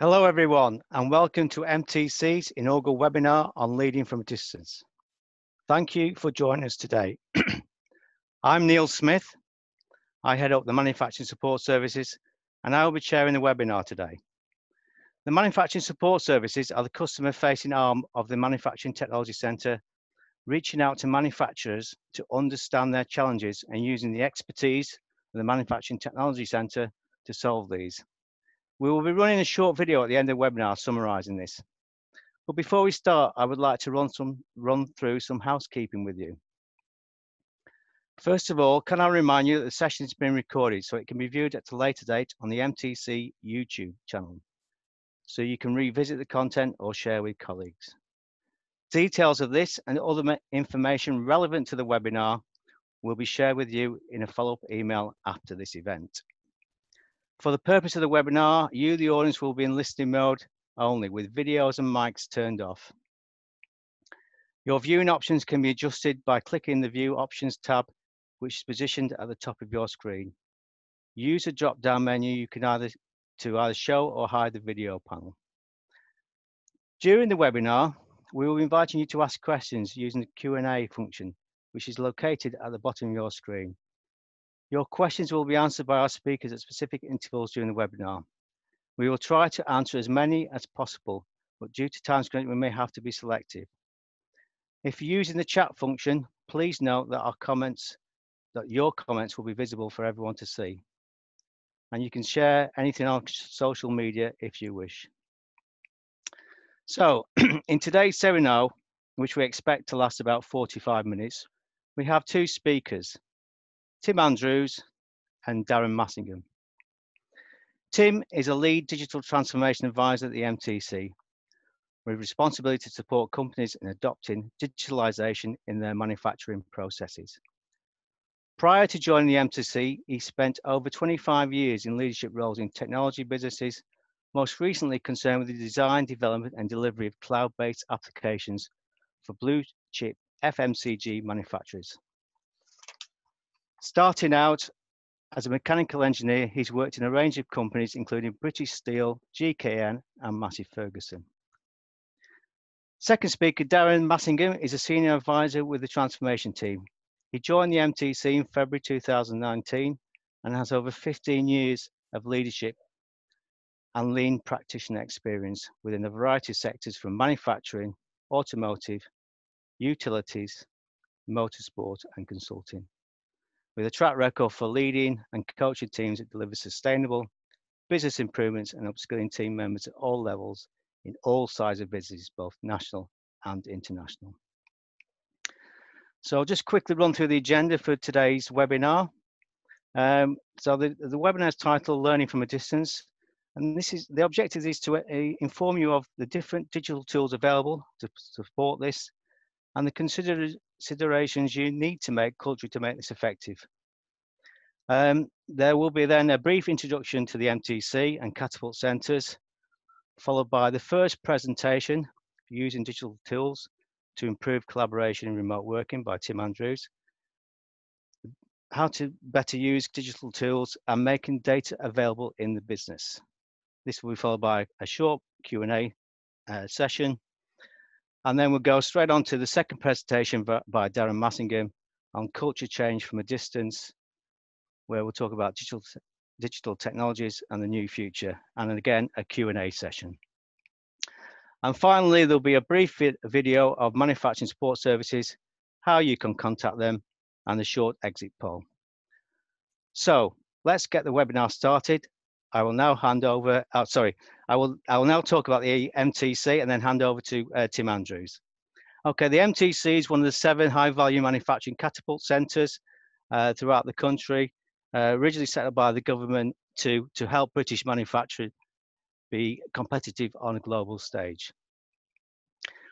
Hello everyone and welcome to MTC's inaugural webinar on leading from a distance. Thank you for joining us today. I'm Neil Smith. I head up the Manufacturing Support Services and I will be chairing the webinar today. The Manufacturing Support Services are the customer facing arm of the Manufacturing Technology Centre, reaching out to manufacturers to understand their challenges and using the expertise of the Manufacturing Technology Centre to solve these. We will be running a short video at the end of the webinar summarising this. But before we start, I would like to run, some, run through some housekeeping with you. First of all, can I remind you that the session has been recorded so it can be viewed at a later date on the MTC YouTube channel. So you can revisit the content or share with colleagues. Details of this and other information relevant to the webinar will be shared with you in a follow-up email after this event. For the purpose of the webinar, you, the audience, will be in listening mode only with videos and mics turned off. Your viewing options can be adjusted by clicking the View Options tab, which is positioned at the top of your screen. Use the drop-down menu you can either to either show or hide the video panel. During the webinar, we will be inviting you to ask questions using the Q&A function, which is located at the bottom of your screen. Your questions will be answered by our speakers at specific intervals during the webinar. We will try to answer as many as possible, but due to time constraints, we may have to be selective. If you're using the chat function, please note that our comments, that your comments will be visible for everyone to see. And you can share anything on social media if you wish. So in today's seminar, which we expect to last about 45 minutes, we have two speakers, Tim Andrews and Darren Massingham. Tim is a lead digital transformation advisor at the MTC with responsibility to support companies in adopting digitalization in their manufacturing processes. Prior to joining the MTC, he spent over 25 years in leadership roles in technology businesses, most recently concerned with the design, development, and delivery of cloud-based applications for blue chip FMCG manufacturers. Starting out as a mechanical engineer, he's worked in a range of companies, including British Steel, GKN, and Massey Ferguson. Second speaker, Darren Massingham, is a senior advisor with the transformation team. He joined the MTC in February 2019 and has over 15 years of leadership and lean practitioner experience within a variety of sectors from manufacturing, automotive, utilities, motorsport, and consulting with a track record for leading and coaching teams that deliver sustainable business improvements and upskilling team members at all levels in all sizes of businesses, both national and international. So I'll just quickly run through the agenda for today's webinar. Um, so the, the webinar is titled Leading from a Distance. And this is the objective is to uh, inform you of the different digital tools available to support this and the consider considerations you need to make culturally to make this effective. Um, there will be then a brief introduction to the MTC and Catapult Centres, followed by the first presentation using digital tools to improve collaboration in remote working by Tim Andrews, how to better use digital tools and making data available in the business. This will be followed by a short Q&A uh, session and then we'll go straight on to the second presentation by, Darren Massingham on culture change from a distance, where we'll talk about digital, digital technologies and the new future, and again, a Q&A session. And finally, there'll be a brief video of manufacturing support services, how you can contact them, and a short exit poll. So let's get the webinar started. I will now hand over, oh, sorry, I will, I will now talk about the MTC and then hand over to uh, Tim Andrews. Okay, the MTC is one of the seven high value manufacturing catapult centres uh, throughout the country, uh, originally set up by the government to, to help British manufacturers be competitive on a global stage.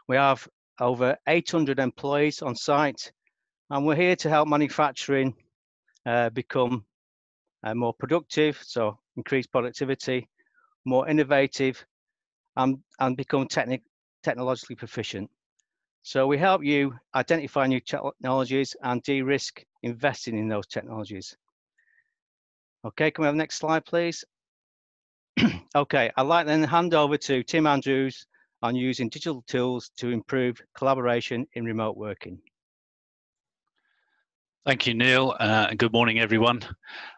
We have over 800 employees on site, and we're here to help manufacturing uh, become uh, more productive, so increase productivity, more innovative, and, and become technologically proficient. So we help you identify new technologies and de-risk investing in those technologies. Okay, can we have the next slide, please? okay, I'd like then hand over to Tim Andrews on using digital tools to improve collaboration in remote working. Thank you, Neil, uh, and good morning, everyone.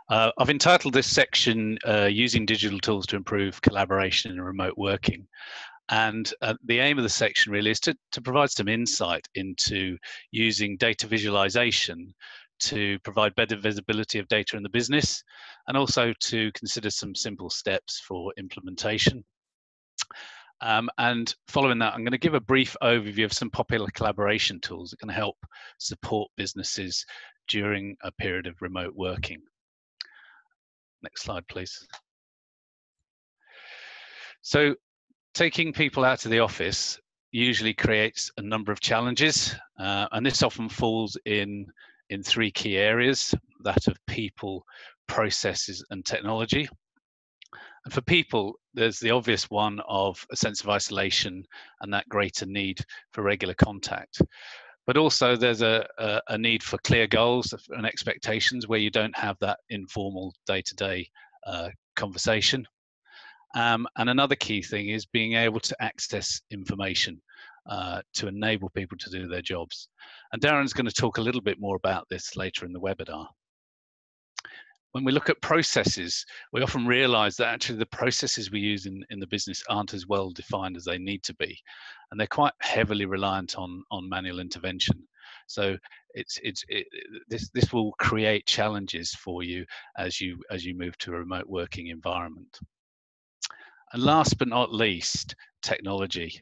Uh, I've entitled this section uh, Using Digital Tools to Improve Collaboration in Remote Working. And uh, the aim of the section really is to, to provide some insight into using data visualization to provide better visibility of data in the business and also to consider some simple steps for implementation. Um, and following that, I'm going to give a brief overview of some popular collaboration tools that can help support businesses during a period of remote working. Next slide, please. So taking people out of the office usually creates a number of challenges, uh, and this often falls in in three key areas: that of people, processes, and technology. And for people, there's the obvious one of a sense of isolation and that greater need for regular contact. But also, there's a, a, a need for clear goals and expectations where you don't have that informal day to day conversation. Um, and another key thing is being able to access information uh, to enable people to do their jobs. And Darren's going to talk a little bit more about this later in the webinar. When we look at processes, we often realize that actually the processes we use in, in the business aren't as well defined as they need to be. And they're quite heavily reliant on, on manual intervention. So it's it's it, this this will create challenges for you as you as you move to a remote working environment. And last but not least, technology.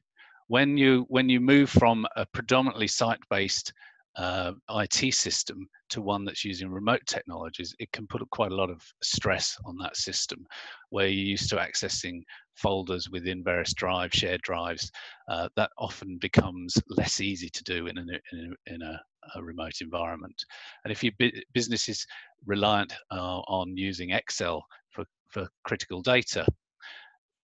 When you when you move from a predominantly site-based uh, IT system to one that's using remote technologies, it can put quite a lot of stress on that system, where you're used to accessing folders within various drives, shared drives. Uh, that often becomes less easy to do in, in, a, in a, a, remote environment. And if your business is reliant uh, on using Excel for, for critical data,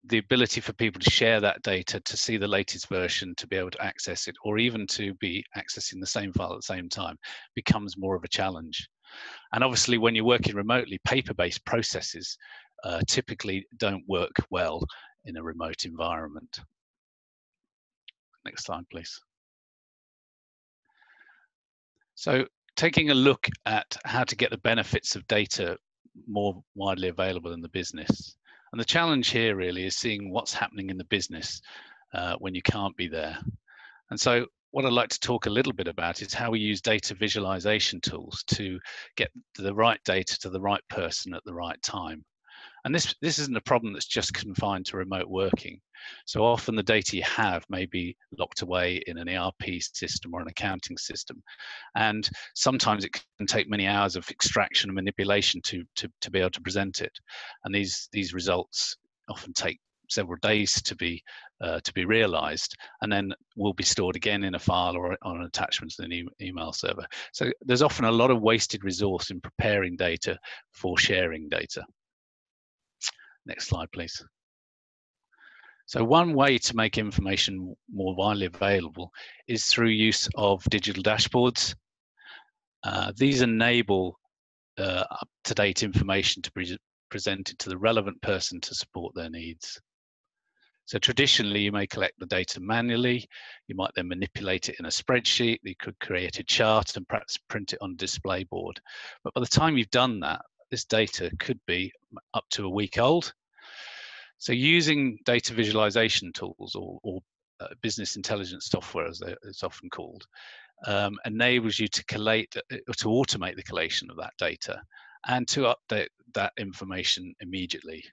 the ability for people to share that data, to see the latest version, to be able to access it, or even to be accessing the same file at the same time becomes more of a challenge. And obviously, when you're working remotely, paper based processes uh, typically don't work well in a remote environment. Next slide, please. So, taking a look at how to get the benefits of data more widely available in the business. And the challenge here really is seeing what's happening in the business uh, when you can't be there. And so what I'd like to talk a little bit about is how we use data visualization tools to get the right data to the right person at the right time. And this, this isn't a problem that's just confined to remote working. So often the data you have may be locked away in an ERP system or an accounting system. And sometimes it can take many hours of extraction and manipulation to, to, to be able to present it. And these, these results often take several days to be uh, to be realized and then will be stored again in a file or on an attachment to the e email server so there's often a lot of wasted resource in preparing data for sharing data Next slide, please. So one way to make information more widely available is through use of digital dashboards. Uh, these enable uh, up-to-date information to be presented to the relevant person to support their needs. So traditionally, you may collect the data manually. You might then manipulate it in a spreadsheet. You could create a chart and perhaps print it on a display board. But by the time you've done that, this data could be up to a week old. So using data visualization tools or, or uh, business intelligence software, as it's often called, um, enables you to collate, uh, to automate the collation of that data and to update that information immediately.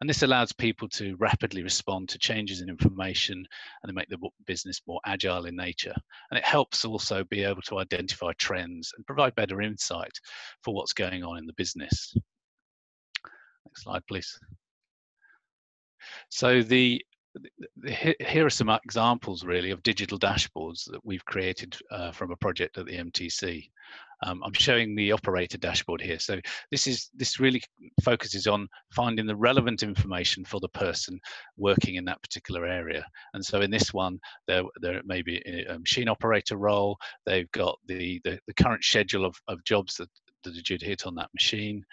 And this allows people to rapidly respond to changes in information and make the business more agile in nature. And it helps also be able to identify trends and provide better insight for what's going on in the business. Next slide, please. So the here are some examples really of digital dashboards that we've created uh, from a project at the MTC. Um, I'm showing the operator dashboard here. So this is this really focuses on finding the relevant information for the person working in that particular area. And so in this one, there there may be a machine operator role. They've got the the, the current schedule of, of jobs that that are due to hit on that machine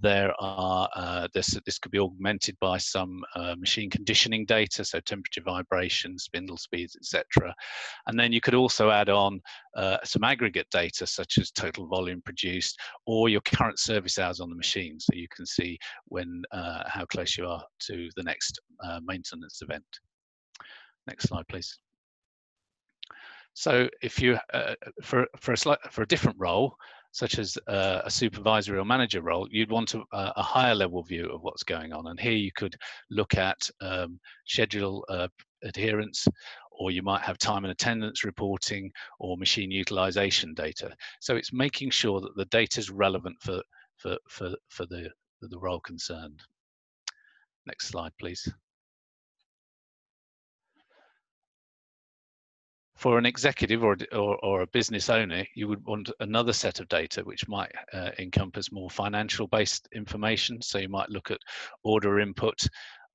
there are uh, this this could be augmented by some uh, machine conditioning data, so temperature, vibration, spindle speeds, etc. And then you could also add on uh, some aggregate data such as total volume produced or your current service hours on the machine, so you can see when uh, how close you are to the next uh, maintenance event. Next slide, please. So if you uh, for for a for a different role, such as uh, a supervisory or manager role, you'd want a, a, higher level view of what's going on. And here you could look at um, schedule uh, adherence, or you might have time and attendance reporting or machine utilization data. So it's making sure that the data is relevant for, for, for, for the, the role concerned. Next slide, please. For an executive or, or, or, a business owner, you would want another set of data which might uh, encompass more financial based information. So you might look at order input,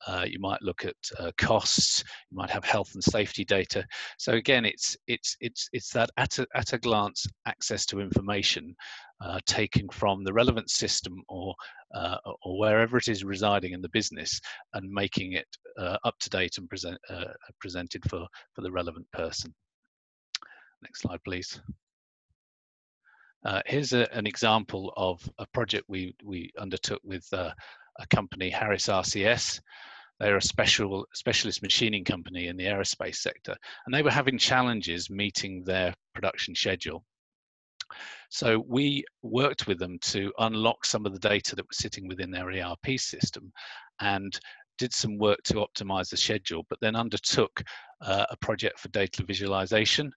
uh, you might look at uh, costs, you might have health and safety data. So again, it's it's it's it's that at a, at a glance access to information uh, taken from the relevant system or uh, or wherever it is residing in the business and making it uh, up to date and present presented for for the relevant person. Next slide, please. Uh, here's a, an example of a project we, we undertook with uh, a company, Harris RCS. They're a special specialist machining company in the aerospace sector, and they were having challenges meeting their production schedule. So we worked with them to unlock some of the data that was sitting within their ERP system and did some work to optimize the schedule, but then undertook uh, a project for data visualization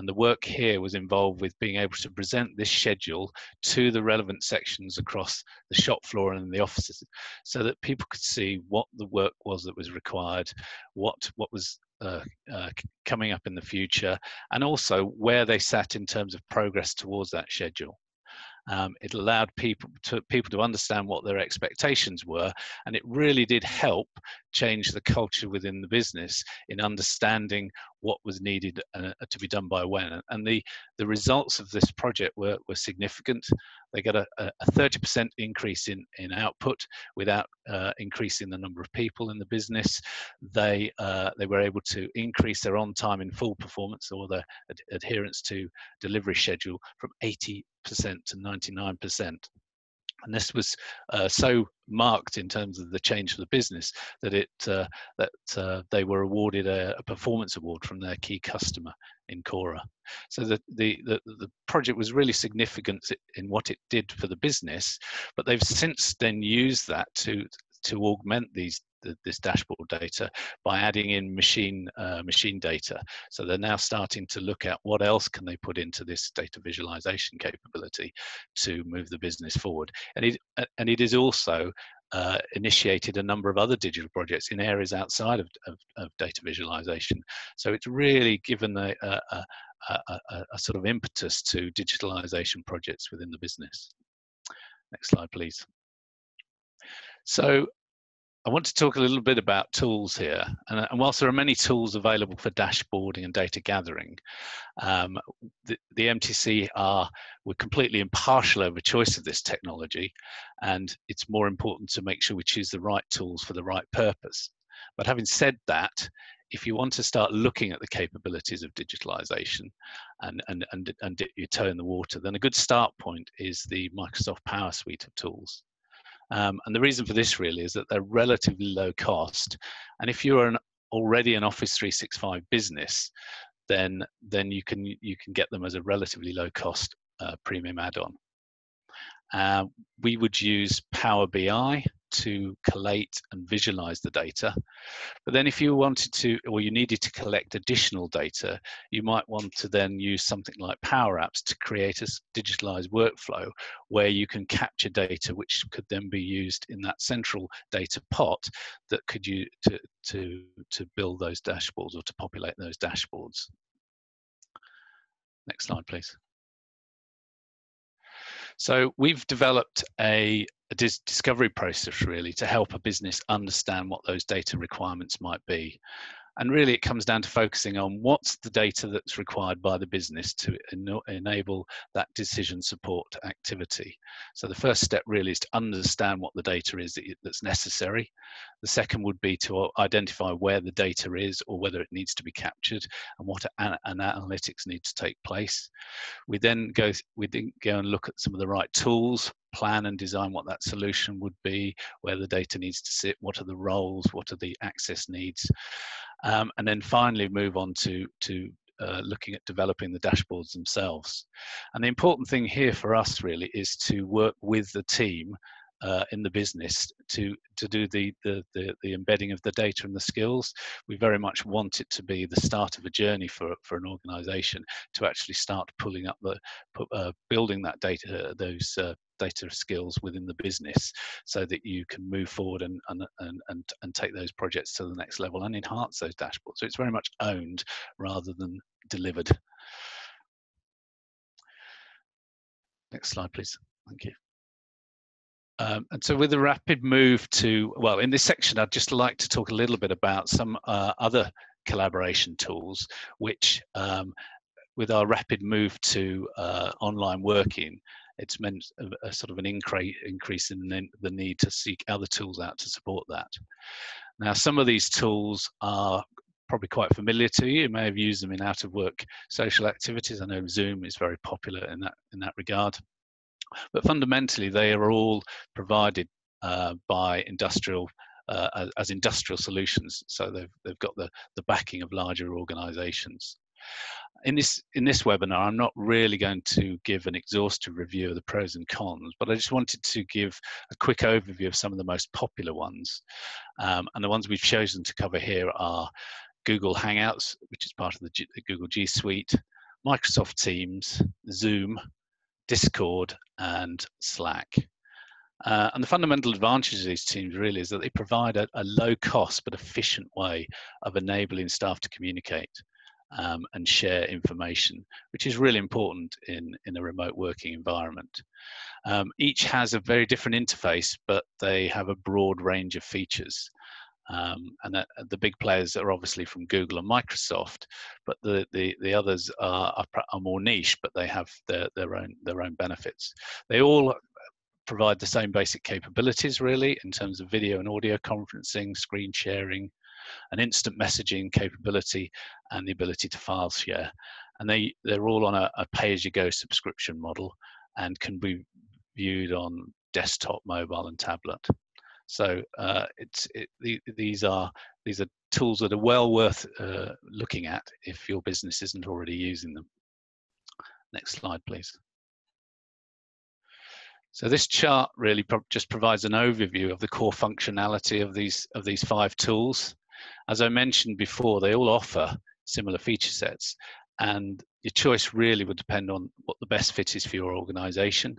and the work here was involved with being able to present this schedule to the relevant sections across the shop floor and the offices so that people could see what the work was that was required, what, what was uh, uh, coming up in the future, and also where they sat in terms of progress towards that schedule. Um, it allowed people to people to understand what their expectations were, and it really did help change the culture within the business in understanding what was needed uh, to be done by when. And the, the results of this project were, were significant. They got a, a 30% increase in, in output without uh, increasing the number of people in the business. They, uh, they were able to increase their on time in full performance or their ad adherence to delivery schedule from 80% to 99% and this was uh, so marked in terms of the change for the business that it uh, that uh, they were awarded a, a, performance award from their key customer Incora. So the, the, the the project was really significant in what it did for the business, but they've since then used that to to augment these the, this dashboard data by adding in machine uh, machine data. So they're now starting to look at what else can they put into this data visualization capability to move the business forward. And it and it is also uh, initiated a number of other digital projects in areas outside of, of, of data visualization. So it's really given a, a, a, a, sort of impetus to digitalization projects within the business. Next slide, please. So I want to talk a little bit about tools here. And, and whilst there are many tools available for dashboarding and data gathering, um, the, the, MTC are we're completely impartial over choice of this technology, and it's more important to make sure we choose the right tools for the right purpose. But having said that, if you want to start looking at the capabilities of digitalization and, and, and, and dip your toe in the water, then a good start point is the Microsoft Power Suite of tools. Um, and the reason for this really is that they're relatively low cost. And if you're an, already an Office 365 business, then then you can you can get them as a relatively low cost uh, premium add-on. Uh, we would use Power BI to collate and visualize the data. But then if you wanted to, or you needed to collect additional data, you might want to then use something like Power Apps to create a digitalized workflow where you can capture data which could then be used in that central data pot that could you to, to, to build those dashboards or to populate those dashboards. Next slide, please. So we've developed a, a dis discovery process really to help a business understand what those data requirements might be. And really it comes down to focusing on what's the data that's required by the business to en- enable that decision support activity. So the first step really is to understand what the data is that, that's necessary. The second would be to identify where the data is or whether it needs to be captured and what an, an analytics need to take place. We then go we then go and look at some of the right tools plan and design what that solution would be, where the data needs to sit, what are the roles, what are the access needs, um, and then finally move on to to uh, looking at developing the dashboards themselves. And the important thing here for us really is to work with the team uh, in the business to to do the, the, the the embedding of the data and the skills. We very much want it to be the start of a journey for for an organisation to actually start pulling up the uh, building that data those uh, data skills within the business so that you can move forward and, and, and, and, and take those projects to the next level and enhance those dashboards. So it's very much owned rather than delivered. Next slide, please. Thank you. Um, and so with the rapid move to, well, in this section, I'd just like to talk a little bit about some uh, other collaboration tools, which um, with our rapid move to uh, online working, it's meant a, a sort of an increase increase in the, the need to seek other tools out to support that. Now, some of these tools are probably quite familiar to you. You may have used them in out of work social activities. I know Zoom is very popular in that in that regard. But fundamentally, they are all provided uh, by industrial uh, as, as, industrial solutions. So they've they've got the the backing of larger organisations in this in this webinar, I'm not really going to give an exhaustive review of the pros and cons, but I just wanted to give a quick overview of some of the most popular ones. Um, and the ones we've chosen to cover here are Google Hangouts, which is part of the, G Google G Suite, Microsoft Teams, Zoom, Discord, and Slack. Uh, and the fundamental advantage of these teams really is that they provide a, a low cost but efficient way of enabling staff to communicate um, and share information, which is really important in, in a remote working environment. Um, each has a very different interface, but they have a broad range of features. Um, and that, the big players are obviously from Google and Microsoft, but the, the, the others are, are, are more niche, but they have their, their, own, their own benefits. They all provide the same basic capabilities really in terms of video and audio conferencing, screen sharing, an instant messaging capability, and the ability to file share. And they, they're all on a, a pay-as-you-go subscription model and can be viewed on desktop, mobile, and tablet. So uh, it's it, the, these are these are tools that are well worth uh, looking at if your business isn't already using them. Next slide, please. So this chart really pro just provides an overview of the core functionality of these of these five tools. As I mentioned before, they all offer similar feature sets, and your choice really would depend on what the best fit is for your organization.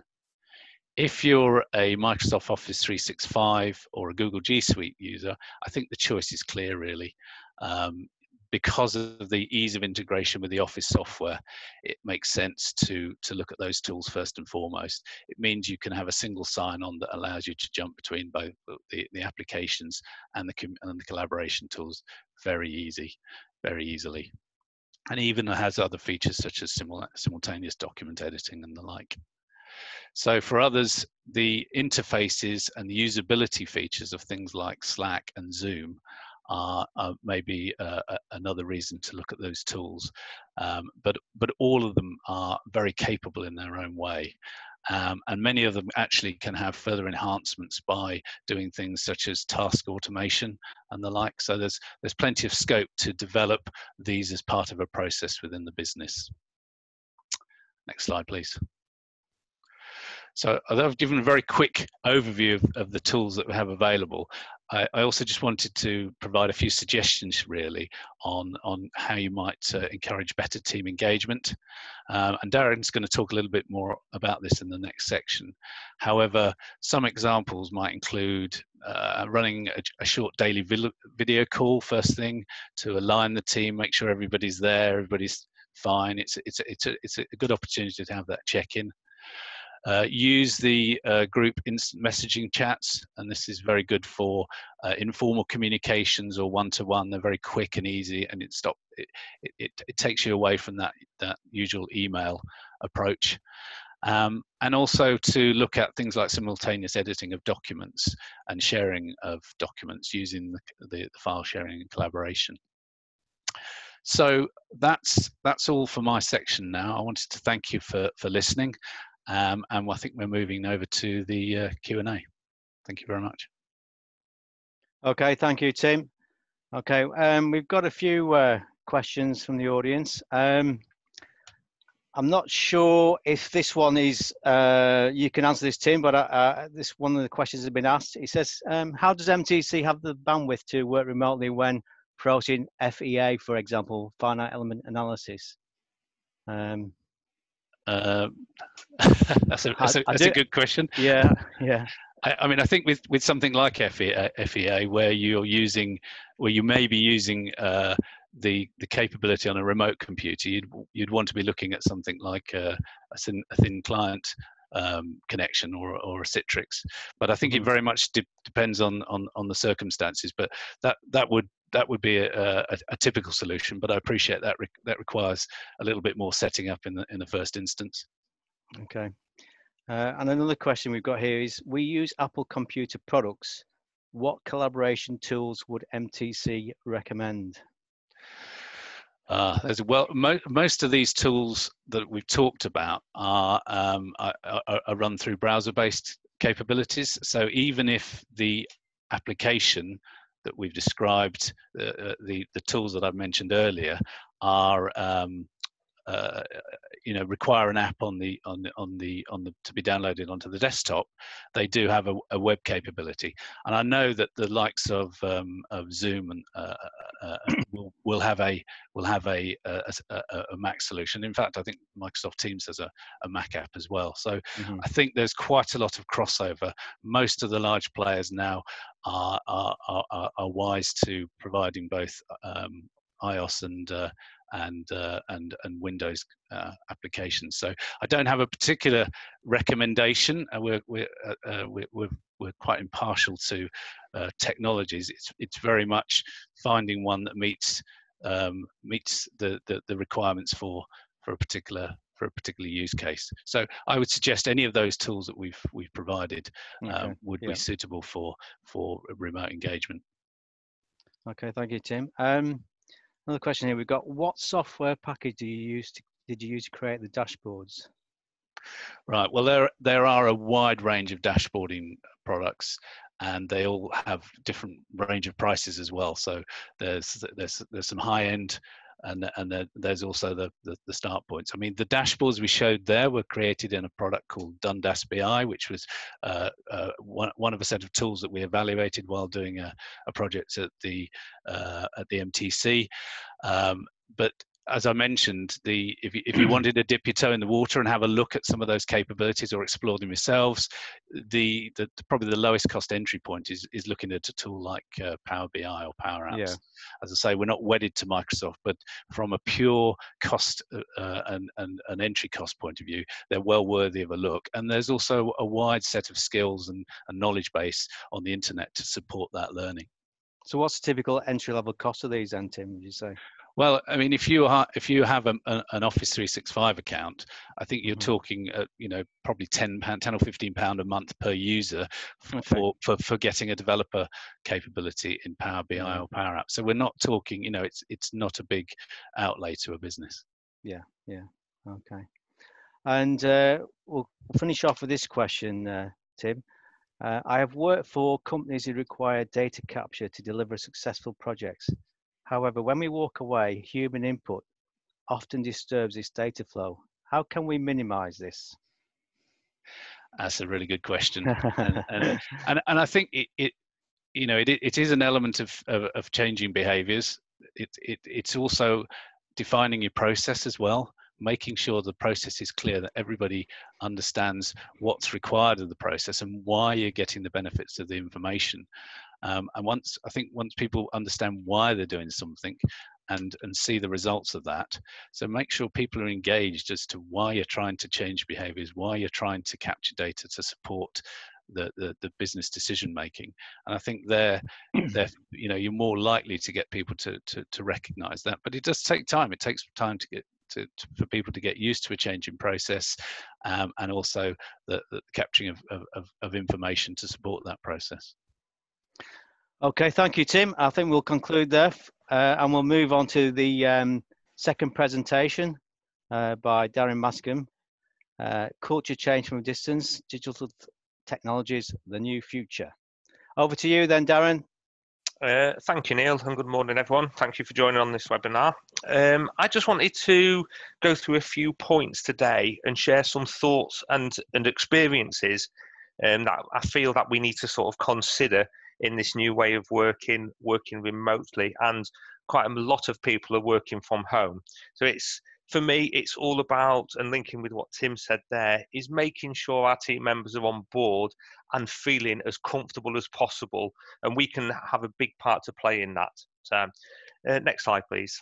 If you're a Microsoft Office 365 or a Google G Suite user, I think the choice is clear really. Um, because of the ease of integration with the Office software, it makes sense to, to look at those tools first and foremost. It means you can have a single sign-on that allows you to jump between both the, the applications and the, and the collaboration tools very easy, very easily. And even has other features such as simultaneous document editing and the like. So for others, the interfaces and the usability features of things like Slack and Zoom are, are maybe uh, another reason to look at those tools. Um, but but all of them are very capable in their own way. Um, and many of them actually can have further enhancements by doing things such as task automation and the like. So there's there's plenty of scope to develop these as part of a process within the business. Next slide, please. So I've given a very quick overview of, of the tools that we have available. I, I, also just wanted to provide a few suggestions really on, on how you might uh, encourage better team engagement. Um, and Darren's going to talk a little bit more about this in the next section. However, some examples might include uh, running a, a, short daily video call first thing to align the team, make sure everybody's there, everybody's fine. It's, it's, it's, a, it's a good opportunity to have that check-in Uh, use the uh, group instant messaging chats, and this is very good for uh, informal communications or one-to-one. They're very quick and easy, and it stop it, it, it takes you away from that that usual email approach. Um, and also to look at things like simultaneous editing of documents and sharing of documents using the, the, the file sharing and collaboration. So that's that's all for my section now. I wanted to thank you for for listening, um, and I think we're moving over to the uh, Q and A. Thank you very much. Okay, thank you, Tim. Okay, um, we've got a few uh, questions from the audience. Um, I'm not sure if this one is, uh, you can answer this, Tim, but uh, uh this one of the questions has been asked. It says, um, how does MTC have the bandwidth to work remotely when protein FEA, for example, finite element analysis? Um, uh, that's a, that's, a, that's a, good question. Yeah, yeah. I, I, mean, I think with, with something like FEA, FEA, where you're using, where you may be using uh, the the capability on a remote computer, you'd you'd want to be looking at something like a, a, thin, a thin client um, connection or, or a Citrix. But I think mm-hmm. it very much de- depends on, on on the circumstances. But that that would that would be a, a, a typical solution. But I appreciate that re- that requires a little bit more setting up in the in the first instance. Okay. Uh, and another question we've got here is: We use Apple Computer products. What collaboration tools would MTC recommend? Uh, well, mo- most of these tools that we've talked about are, um, are, are run through browser-based capabilities. So even if the application that we've described, uh, the the tools that I've mentioned earlier, are um, uh, you know require an app on the on the on the on the to be downloaded onto the desktop they do have a, a web capability. And i know that the likes of um, of zoom and uh, uh, uh will, will have a will have a a, a a, mac solution. In fact i think microsoft teams has a, a mac app as well. So mm-hmm. i think there's quite a lot of crossover. Most of the large players now are are are, are wise to providing both um, ios and uh, and uh, and and Windows uh, applications. So I don't have a particular recommendation. Uh, we're we're, uh, uh, we're, we're we're quite impartial to uh, technologies. It's it's very much finding one that meets um, meets the, the, the requirements for for a particular for a particular use case. So I would suggest any of those tools that we've we've provided okay. would yeah. be suitable for for remote engagement. Okay, thank you, Tim. Um, Another question here we've got, what software package do you use to, did you use to create the dashboards? Right, well there, there are a wide range of dashboarding products and they all have different range of prices as well. So there's, there's, there's some high and and there's also the, the, the start points. I mean, the dashboards we showed there were created in a product called Dundas BI, which was uh, uh, one one of a set of tools that we evaluated while doing a, a project at the uh, at the MTC. Um, but as I mentioned, the if you, if you wanted to dip your toe in the water and have a look at some of those capabilities or explore them yourselves, the, the probably the lowest cost entry point is is looking at a tool like uh, Power BI or Power Apps. Yeah. As I say, we're not wedded to Microsoft, but from a pure cost uh, uh and, and an entry cost point of view, they're well worthy of a look. And there's also a wide set of skills and, and knowledge base on the internet to support that learning. So, what's the typical entry level cost of these, then, Tim? Would you say? Well, I mean, if you are if you have a, a, an Office 365 account, I think you're mm-hmm. talking, uh, you know, probably 10 pound, 10 or 15 pound a month per user for, okay. for, for for getting a developer capability in Power BI mm-hmm. or Power Apps. So we're not talking, you know, it's it's not a big outlay to a business. Yeah, yeah, okay. And uh, we'll finish off with this question, uh, Tim. Uh, I have worked for companies who require data capture to deliver successful projects. However, when we walk away, human input often disturbs this data flow. How can we minimize this? That's a really good question. and, and, and, and, I think it, it you know, it, it is an element of, of, of changing behaviors. It, it, it's also defining your process as well making sure the process is clear that everybody understands what's required of the process and why you're getting the benefits of the information Um, and once I think once people understand why they're doing something, and and see the results of that, so make sure people are engaged as to why you're trying to change behaviours, why you're trying to capture data to support the, the, the business decision making. And I think they're, they're, you know, you're more likely to get people to, to, to recognize that. But it does take time. It takes time to get to, to, for people to get used to a changing process um, and also the, the capturing of, of, of, information to support that process. Okay, thank you, Tim. I think we'll conclude there uh, and we'll move on to the um, second presentation uh, by Darren Massingham, uh, Culture Change from a Distance, Digital Technologies, the New Future. Over to you then, Darren. Uh, thank you, Neil, and good morning, everyone. Thank you for joining on this webinar. Um, I just wanted to go through a few points today and share some thoughts and, and experiences um, that I feel that we need to sort of consider in this new way of working, working remotely, and quite a lot of people are working from home. So it's for me, it's all about, and linking with what Tim said there, is making sure our team members are on board and feeling as comfortable as possible. And we can have a big part to play in that. So, uh, next slide, please.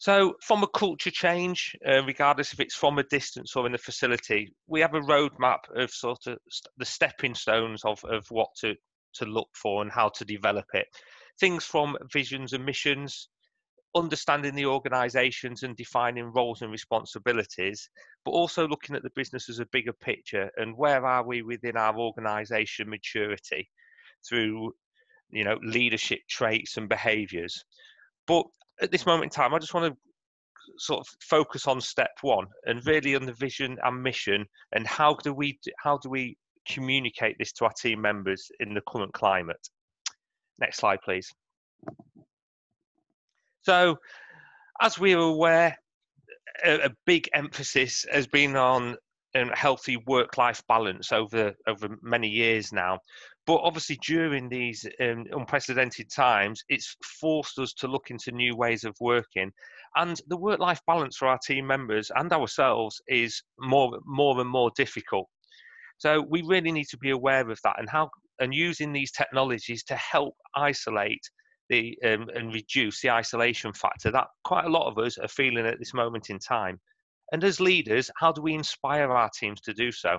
So, from a culture change, uh, regardless if it's from a distance or in the facility, we have a roadmap of sort of the stepping stones of, of what to, to look for and how to develop it. Things from visions and missions, understanding the organizations and defining roles and responsibilities, but also looking at the business as a bigger picture and where are we within our organization maturity through you know leadership traits and behaviors. But at this moment in time, I just want to sort of focus on step one and really on the vision and mission and how do we how do we communicate this to our team members in the current climate. Next slide, please. So, as we are aware, a, a big emphasis has been on um, healthy work-life balance over over many years now. But obviously, during these um, unprecedented times, it's forced us to look into new ways of working, and the work-life balance for our team members and ourselves is more more and more difficult. So we really need to be aware of that and how and using these technologies to help isolate the um, and reduce the isolation factor that quite a lot of us are feeling at this moment in time. And as leaders, how do we inspire our teams to do so?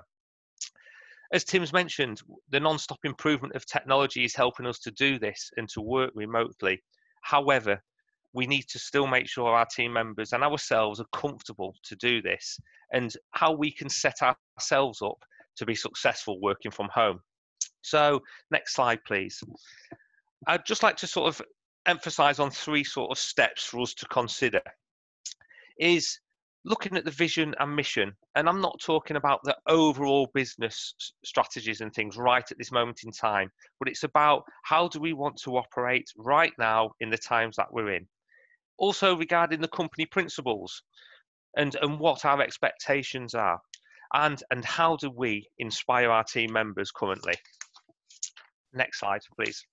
As Tim's mentioned, the non-stop improvement of technology is helping us to do this and to work remotely. However, we need to still make sure our team members and ourselves are comfortable to do this and how we can set ourselves up to be successful working from home. So, next slide, please. I'd just like to sort of emphasize on three sort of steps for us to consider is looking at the vision and mission and i'm not talking about the overall business strategies and things right at this moment in time but it's about how do we want to operate right now in the times that we're in. Also regarding the company principles and and what our expectations are and and how do we inspire our team members currently. Next slide please.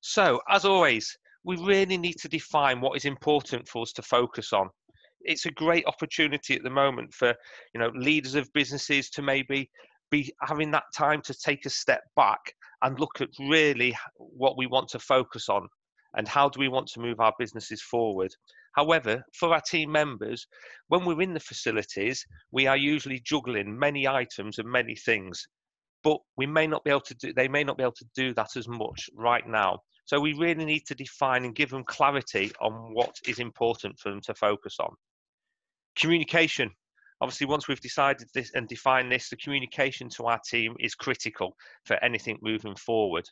So, as always, we really need to define what is important for us to focus on. It's a great opportunity at the moment for you know leaders of businesses to maybe be having that time to take a step back and look at really what we want to focus on and how do we want to move our businesses forward. However, for our team members, when we're in the facilities, we are usually juggling many items and many things, but we may not be able to do, they may not be able to do that as much right now. So we really need to define and give them clarity on what is important for them to focus on. Communication. Obviously, once we've decided this and defined this, the communication to our team is critical for anything moving forward.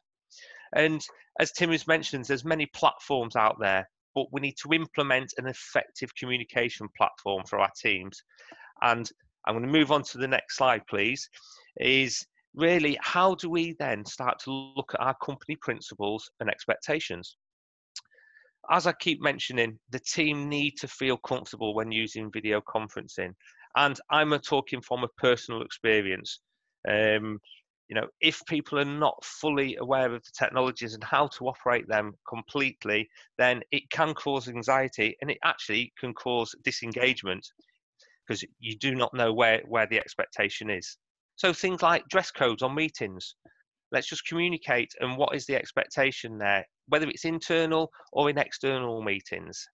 And as Tim has mentioned, there's many platforms out there, but we need to implement an effective communication platform for our teams. And I'm going to move on to the next slide, please. Is really, how do we then start to look at our company principles and expectations? As I keep mentioning, the team need to feel comfortable when using video conferencing. And I'm talking from a personal experience. Um, you know, if people are not fully aware of the technologies and how to operate them completely, then it can cause anxiety and it actually can cause disengagement because you do not know where, where the expectation is. So things like dress codes on meetings. Let's just communicate and what is the expectation there, whether it's internal or in external meetings.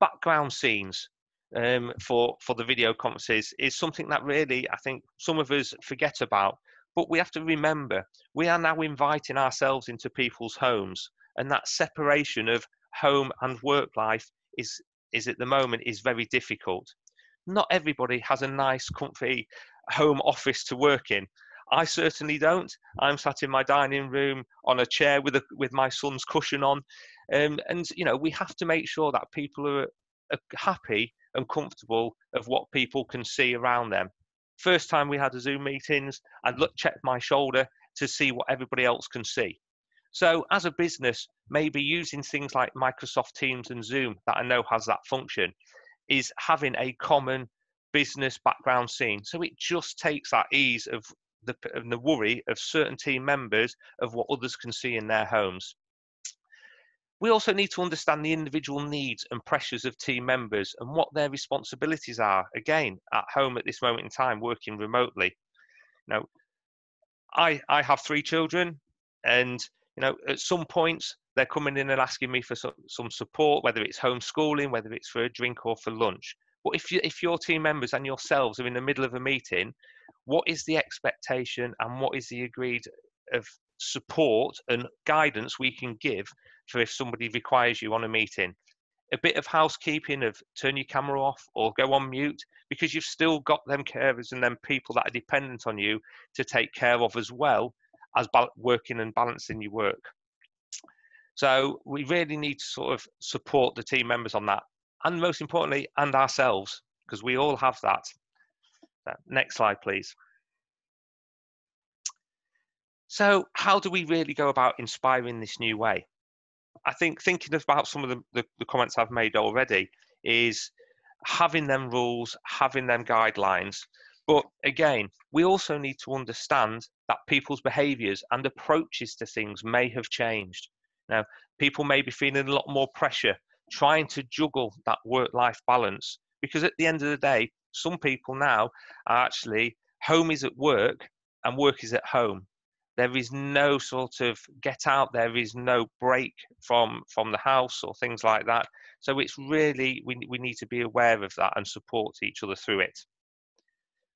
Background scenes um, for, for the video conferences is something that really I think some of us forget about. But we have to remember we are now inviting ourselves into people's homes, and that separation of home and work life is is at the moment is very difficult. Not everybody has a nice, comfy home office to work in. I certainly don't. I'm sat in my dining room on a chair with a, with my son's cushion on, um, and you know we have to make sure that people are, are happy and comfortable of what people can see around them. First time we had a Zoom meetings, I'd look check my shoulder to see what everybody else can see. So as a business, maybe using things like Microsoft Teams and Zoom that I know has that function is having a common business background scene. So it just takes that ease of the, of the worry of certain team members of what others can see in their homes. We also need to understand the individual needs and pressures of team members and what their responsibilities are, again, at home at this moment in time, working remotely. Now, I, I have three children, and you know, at some points they're coming in and asking me for some, some support, whether it's homeschooling, whether it's for a drink or for lunch. But if you, if your team members and yourselves are in the middle of a meeting, what is the expectation and what is the agreed of support and guidance we can give for if somebody requires you on a meeting? A bit of housekeeping of turn your camera off or go on mute because you've still got them carers and them people that are dependent on you to take care of as well as working and balancing your work. So we really need to sort of support the team members on that, and most importantly, and ourselves, because we all have that. Next slide, please. So how do we really go about inspiring this new way? I think thinking about some of the, the, the comments I've made already is having them rules, having them guidelines, but again, we also need to understand that people's behaviors and approaches to things may have changed. Now, people may be feeling a lot more pressure trying to juggle that work life balance because at the end of the day, some people now are actually home is at work and work is at home. There is no sort of get out, there is no break from from the house or things like that. So it's really we, we need to be aware of that and support each other through it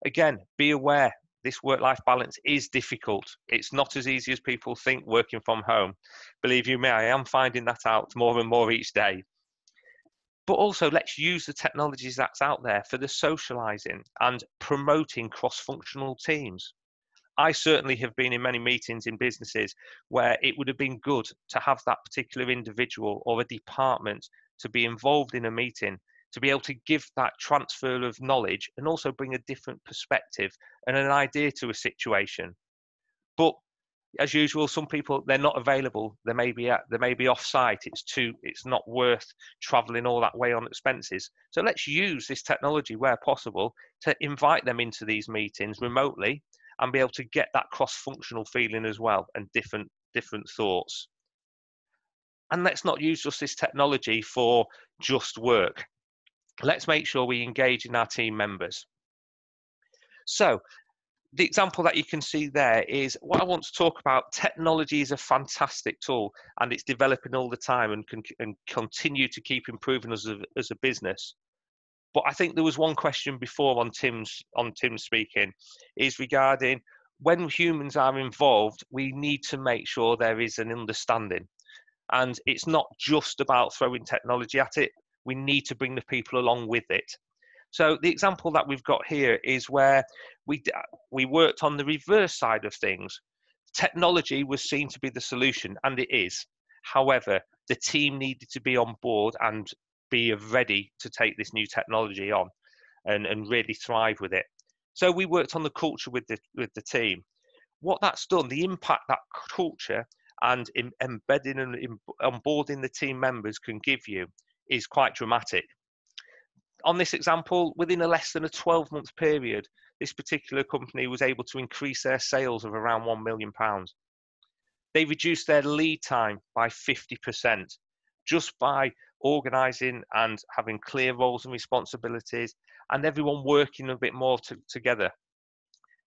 again, be aware this work life balance is difficult. It's not as easy as people think working from home. Believe you me, I am finding that out more and more each day. But also, let's use the technologies that's out there for the socializing and promoting cross functional teams. I certainly have been in many meetings in businesses where it would have been good to have that particular individual or a department to be involved in a meeting to be able to give that transfer of knowledge and also bring a different perspective and an idea to a situation. But as usual, some people they're not available. They may be at, they may be off site. It's too it's not worth travelling all that way on expenses. So let's use this technology where possible to invite them into these meetings remotely and be able to get that cross-functional feeling as well and different different thoughts. And let's not use just this technology for just work let's make sure we engage in our team members. So the example that you can see there is what I want to talk about. Technology is a fantastic tool and it's developing all the time and can and continue to keep improving as a, as a business. But I think there was one question before on Tim's on Tim's speaking is regarding when humans are involved, we need to make sure there is an understanding. And it's not just about throwing technology at it, we need to bring the people along with it. So the example that we've got here is where we we worked on the reverse side of things. Technology was seen to be the solution, and it is. However, the team needed to be on board and be ready to take this new technology on and, and really thrive with it. So we worked on the culture with the with the team. What that's done, the impact that culture and in, embedding and in, onboarding the team members can give you is quite dramatic. On this example, within a less than a 12 month period, this particular company was able to increase their sales of around £1 million. They reduced their lead time by 50% just by organising and having clear roles and responsibilities and everyone working a bit more to, together.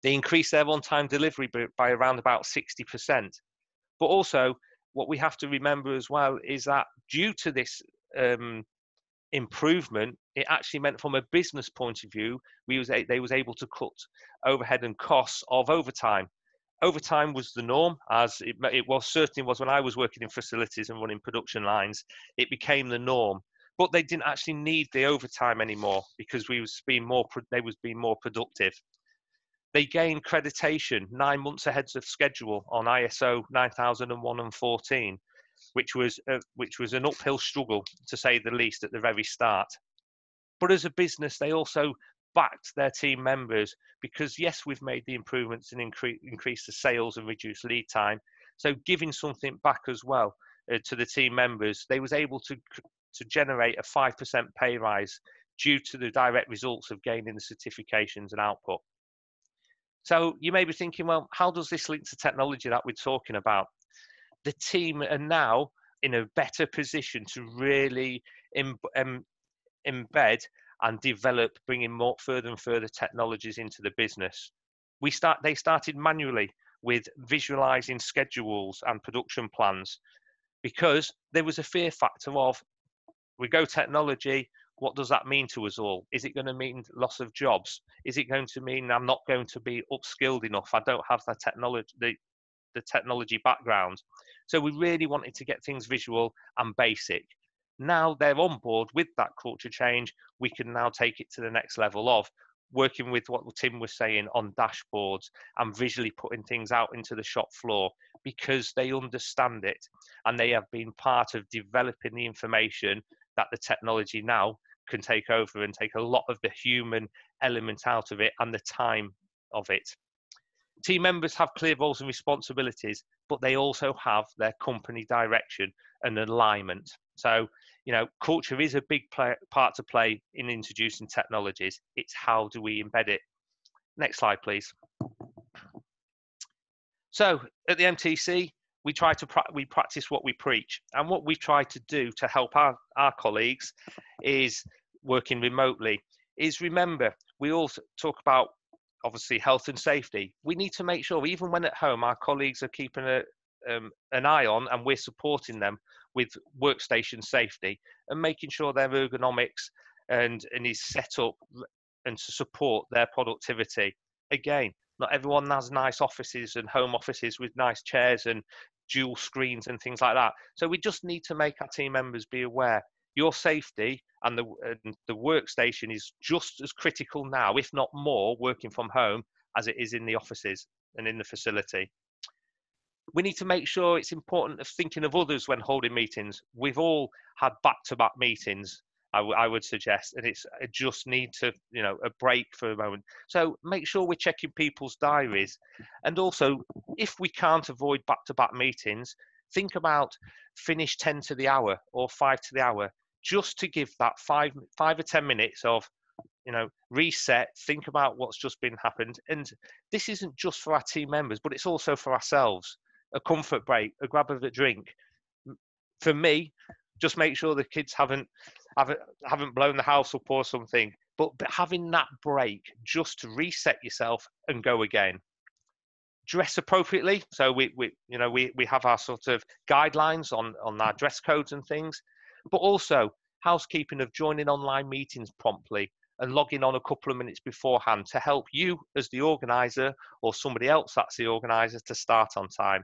They increased their on-time delivery by around about 60%. But also, what we have to remember as well is that due to this um, improvement, it actually meant from a business point of view, we was they was able to cut overhead and costs of overtime. Overtime was the norm, as it, it was certainly was when I was working in facilities and running production lines. It became the norm, but they didn't actually need the overtime anymore because we was being more they was being more productive. They gained accreditation nine months ahead of schedule on ISO 9001 and 14, which was uh, which was an uphill struggle to say the least at the very start. But as a business, they also backed their team members because yes, we've made the improvements and increase increased the sales and reduced lead time. So giving something back as well uh, to the team members, they was able to to generate a five percent pay rise due to the direct results of gaining the certifications and output. So you may be thinking, well, how does this link to technology that we're talking about? The team are now in a better position to really Im- um, embed and develop, bringing more further and further technologies into the business. We start. They started manually with visualizing schedules and production plans because there was a fear factor of we go technology what does that mean to us all? Is it going to mean loss of jobs? Is it going to mean I'm not going to be upskilled enough? I don't have the technology, the, the technology background. So we really wanted to get things visual and basic. Now they're on board with that culture change. We can now take it to the next level of working with what Tim was saying on dashboards and visually putting things out into the shop floor because they understand it and they have been part of developing the information that the technology now can take over and take a lot of the human element out of it and the time of it. Team members have clear roles and responsibilities, but they also have their company direction and alignment. So, you know, culture is a big play, part to play in introducing technologies. It's how do we embed it? Next slide, please. So, at the MTC, we try to pra- we practice what we preach, and what we try to do to help our, our colleagues is working remotely is remember we also talk about obviously health and safety. We need to make sure even when at home our colleagues are keeping a, um, an eye on and we're supporting them with workstation safety and making sure their ergonomics and and is set up and to support their productivity. Again not everyone has nice offices and home offices with nice chairs and dual screens and things like that. So we just need to make our team members be aware your safety and the, and the workstation is just as critical now, if not more, working from home as it is in the offices and in the facility. We need to make sure it's important of thinking of others when holding meetings. We've all had back-to-back meetings, I, w- I would suggest, and it's I just need to, you know, a break for a moment. So make sure we're checking people's diaries, and also if we can't avoid back-to-back meetings, think about finish 10 to the hour or 5 to the hour just to give that five five or ten minutes of you know reset think about what's just been happened. And this isn't just for our team members but it's also for ourselves. A comfort break a grab of a drink. For me just make sure the kids haven't haven't haven't blown the house up or something. But, but having that break just to reset yourself and go again. Dress appropriately. So we, we you know we, we have our sort of guidelines on on our dress codes and things but also housekeeping of joining online meetings promptly and logging on a couple of minutes beforehand to help you as the organizer or somebody else that's the organizer to start on time.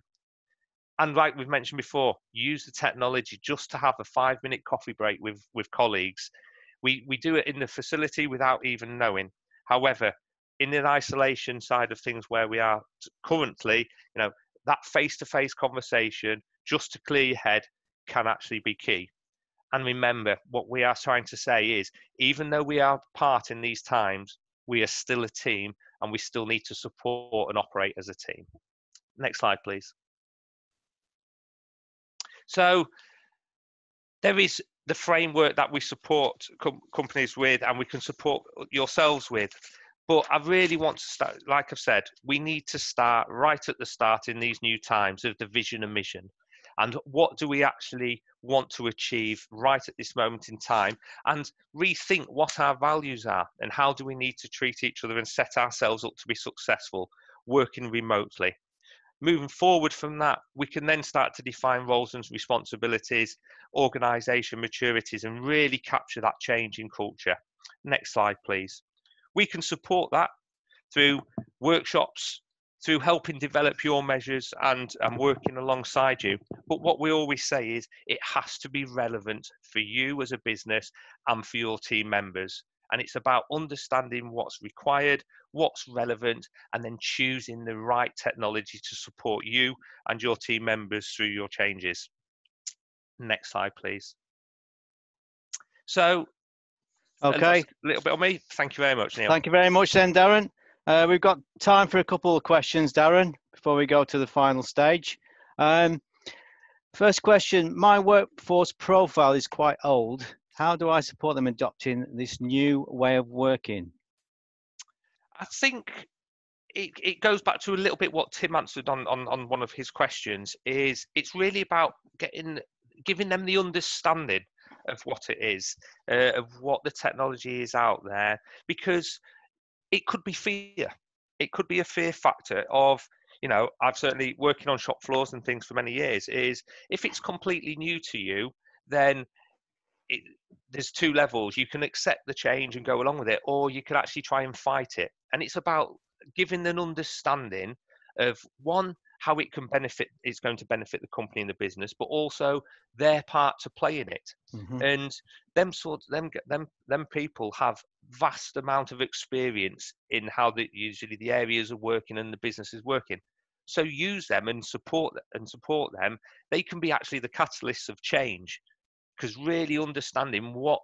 And like we've mentioned before, use the technology just to have a five minute coffee break with, with colleagues. We, we do it in the facility without even knowing. However, in the isolation side of things where we are currently, you know, that face to face conversation just to clear your head can actually be key. And remember, what we are trying to say is even though we are part in these times, we are still a team and we still need to support and operate as a team. Next slide, please. So there is the framework that we support com- companies with and we can support yourselves with. But I really want to start, like I've said, we need to start right at the start in these new times of the vision and mission. And what do we actually want to achieve right at this moment in time and rethink what our values are and how do we need to treat each other and set ourselves up to be successful working remotely. Moving forward from that we can then start to define roles and responsibilities organization maturities and really capture that change in culture. Next slide please. We can support that through workshops through helping develop your measures and, and working alongside you. But what we always say is it has to be relevant for you as a business and for your team members. And it's about understanding what's required, what's relevant, and then choosing the right technology to support you and your team members through your changes. Next slide, please. So, okay, a little bit on me. Thank you very much, Neil. Thank you very much, then, Darren. Uh, we've got time for a couple of questions, Darren, before we go to the final stage. Um, first question My workforce profile is quite old. How do I support them adopting this new way of working? I think it, it goes back to a little bit what Tim answered on, on, on one of his questions is it's really about getting giving them the understanding of what it is, uh, of what the technology is out there, because it could be fear. It could be a fear factor of, you know, I've certainly working on shop floors and things for many years. Is if it's completely new to you, then it, there's two levels. You can accept the change and go along with it, or you can actually try and fight it. And it's about giving an understanding of one how it can benefit is going to benefit the company and the business but also their part to play in it. Mm-hmm. and them sort them them them people have vast amount of experience in how the usually the areas are working and the business is working. So use them and support and support them. They can be actually the catalysts of change because really understanding what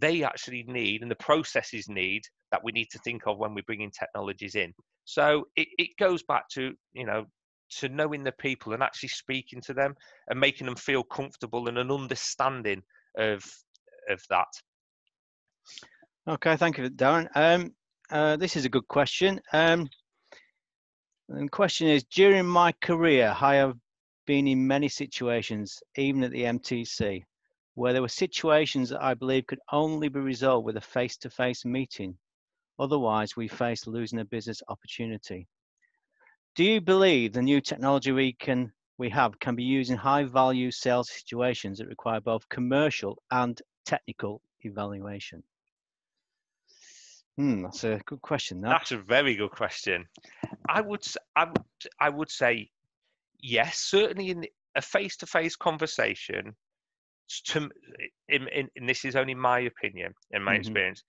they actually need and the processes need that we need to think of when we're bringing technologies in. So it, it goes back to you know to knowing the people and actually speaking to them and making them feel comfortable and an understanding of of that. Okay, thank you, Darren. Um, uh, this is a good question. Um, the question is: During my career, I have been in many situations, even at the MTC, where there were situations that I believe could only be resolved with a face-to-face meeting. Otherwise, we face losing a business opportunity. Do you believe the new technology we can we have can be used in high value sales situations that require both commercial and technical evaluation? Hmm, that's a good question. That. That's a very good question. I would, I would, I would say yes. Certainly, in a face-to-face conversation, to, in, in, and this is only my opinion, and my mm-hmm. experience,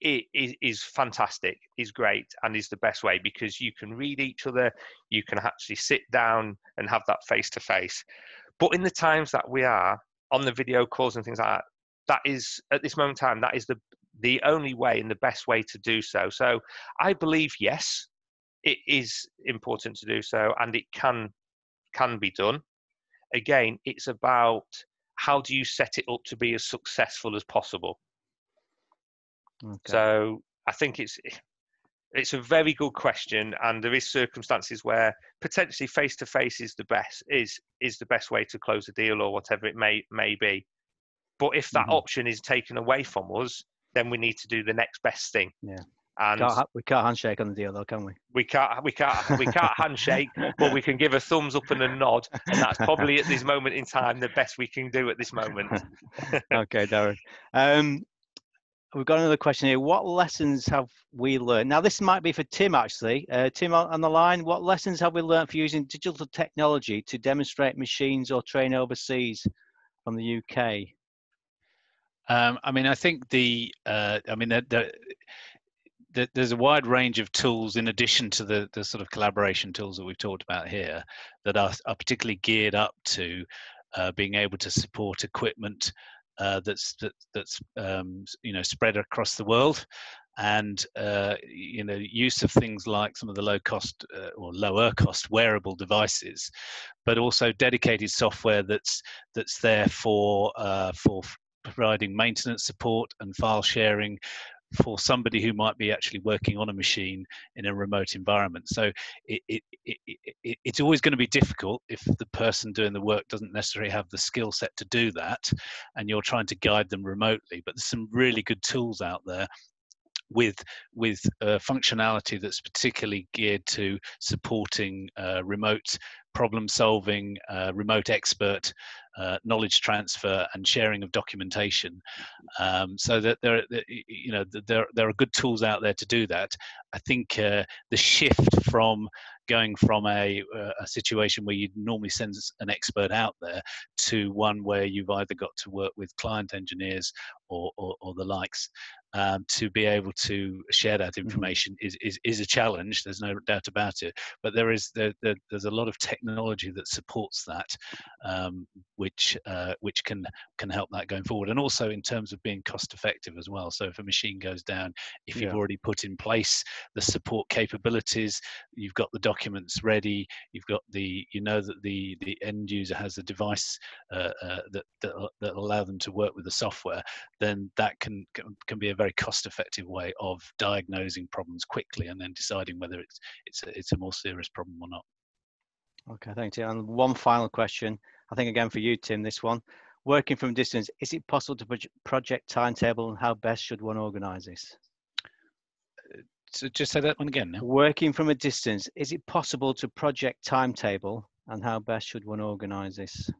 is, is fantastic, is great, and is the best way because you can read each other, you can actually sit down and have that face to face. But in the times that we are on the video calls and things like that, that is at this moment in time, that is the the only way and the best way to do so. So I believe yes, it is important to do so, and it can can be done. Again, it's about how do you set it up to be as successful as possible Okay. So I think it's it's a very good question, and there is circumstances where potentially face to face is the best is is the best way to close a deal or whatever it may may be. But if that mm-hmm. option is taken away from us, then we need to do the next best thing. Yeah. And can't, we can't handshake on the deal, though, can we? We can't. We can't. We can't handshake, but we can give a thumbs up and a nod, and that's probably at this moment in time the best we can do at this moment. okay, Darren. Um, we've got another question here. What lessons have we learned? Now, this might be for Tim actually. Uh, Tim on the line. What lessons have we learned for using digital technology to demonstrate machines or train overseas from the UK? Um, I mean, I think the. Uh, I mean, the, the, the, there's a wide range of tools in addition to the the sort of collaboration tools that we've talked about here that are, are particularly geared up to uh, being able to support equipment uh, that's that, that's um, you know spread across the world. And uh, you know use of things like some of the low cost uh, or lower cost wearable devices but also dedicated software that's that's there for uh, for providing maintenance support and file sharing for somebody who might be actually working on a machine in a remote environment. So it, it, it, it, it's always going to be difficult if the person doing the work doesn't necessarily have the skill set to do that and you're trying to guide them remotely. But there's some really good tools out there with with uh, functionality that's particularly geared to supporting uh, remote problem solving, uh, remote expert uh, knowledge transfer, and sharing of documentation. Um, so that there, you know, there there are good tools out there to do that. I think uh, the shift from going from a, uh, a situation where you'd normally send an expert out there to one where you've either got to work with client engineers or, or, or the likes um, to be able to share that mm-hmm. information is, is, is a challenge. There's no doubt about it. But there is there, there there's a lot of technology that supports that, um, which uh, which can can help that going forward. And also in terms of being cost effective as well. So if a machine goes down, if you've already put in place the support capabilities, you've got the documents ready, you've got the you know that the the end user has a device uh, uh, that that that allow them to work with the software, then that can can be a very cost effective way of diagnosing problems quickly and then deciding whether it's it's a, it's a more serious problem or not. Okay, thank you. And one final question, I think again for you, Tim, this one. Working from distance, is it possible to project timetable and how best should one organize this? So just say that one again. Now. Working from a distance, is it possible to project timetable and how best should one organize this?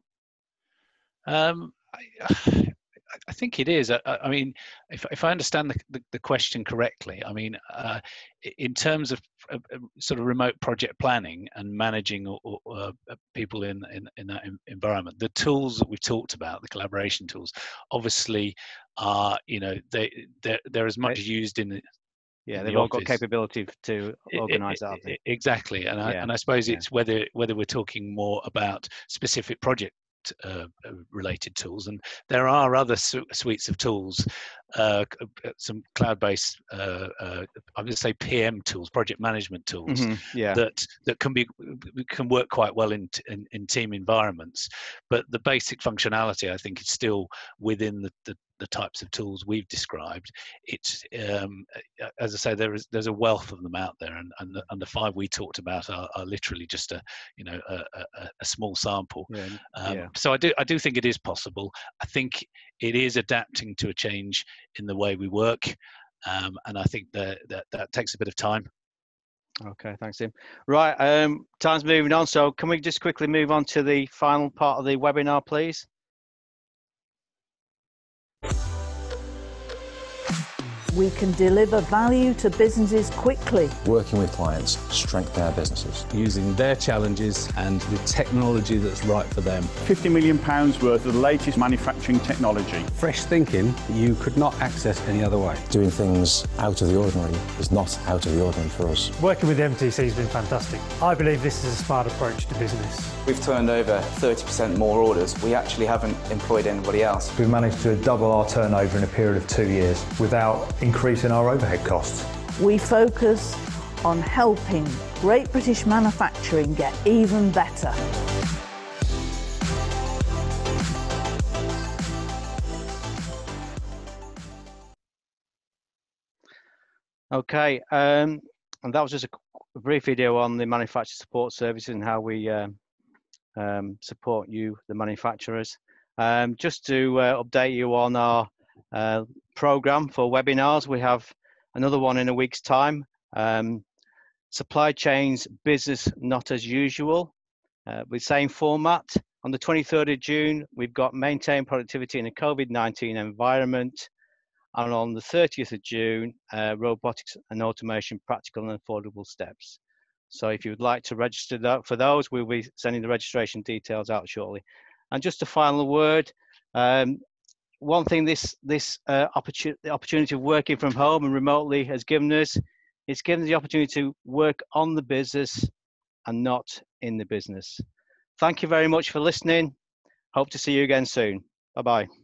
Um, I, I think it is. I, I, mean, if, if I understand the, the, the question correctly, I mean, uh, in terms of uh, sort of remote project planning and managing or, or, uh, people in, in, in that environment, the tools that we've talked about, the collaboration tools, obviously are, you know, they, they're, they're as much used in yeah, they've the all office. got capability to organise that. Exactly, and I, and I suppose it's whether whether we're talking more about specific project uh, uh, Uh, uh, related tools and there are other su- suites of tools uh, uh some cloud-based uh, uh, i'm going to say pm tools project management tools mm-hmm, yeah. that that can be can work quite well in, in, in team environments but the basic functionality i think is still within the, the the types of tools we've described, it's um, as I say, there is there's a wealth of them out there, and and the, and the five we talked about are, are literally just a you know a, a, a small sample. Yeah, um, yeah. So I do I do think it is possible. I think it is adapting to a change in the way we work, um, and I think that, that that takes a bit of time. Okay, thanks, Tim. Right, um, time's moving on. So can we just quickly move on to the final part of the webinar, please? We can deliver value to businesses quickly. Working with clients, strengthen our businesses. Using their challenges and the technology that's right for them. £50 million worth of the latest manufacturing technology. Fresh thinking you could not access any other way. Doing things out of the ordinary is not out of the ordinary for us. Working with MTC has been fantastic. I believe this is a smart approach to business. We've turned over 30% more orders. We actually haven't employed anybody else. We've managed to double our turnover in a period of two years without increase in our overhead costs. We focus on helping Great British manufacturing get even better. Okay, um, and that was just a brief video on the manufacturer support services and how we um, um, support you, the manufacturers. Um, just to uh, update you on our uh, program for webinars. We have another one in a week's time. Um, supply chains business not as usual uh, with same format. On the 23rd of June, we've got maintain productivity in a COVID-19 environment. And on the 30th of June, uh, robotics and automation, practical and affordable steps. So if you would like to register that for those, we'll be sending the registration details out shortly. And just a final word, um, one thing this this uh, opportunity the opportunity of working from home and remotely has given us it's given us the opportunity to work on the business and not in the business. Thank you very much for listening. Hope to see you again soon. Bye bye.